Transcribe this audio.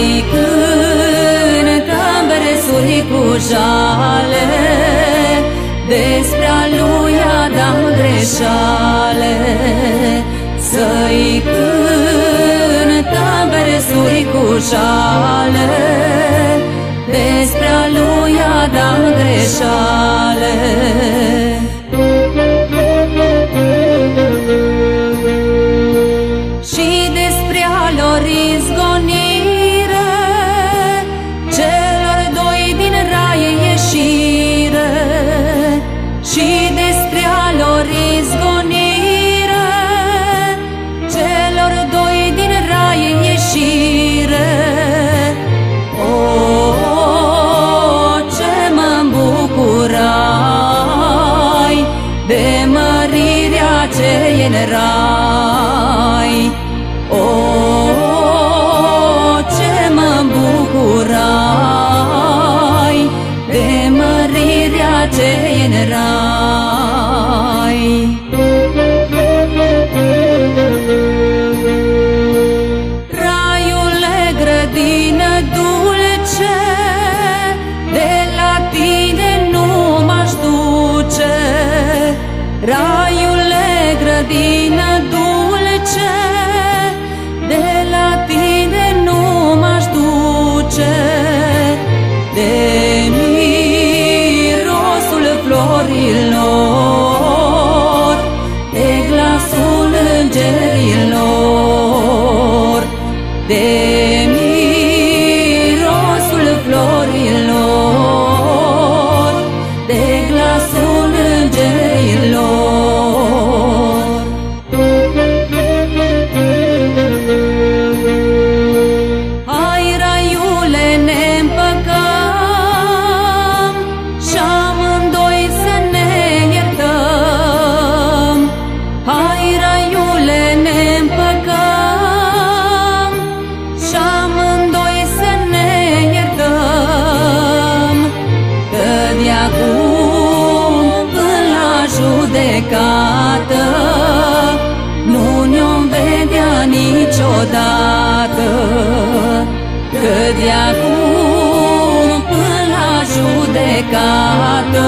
voi cânta versuri cu jale, despre a lui Adam greșale. Să-i cânta versuri cu jale, despre a lui Adam greșale. in. judecată Nu ne-om vedea niciodată. Că de acum până la judecată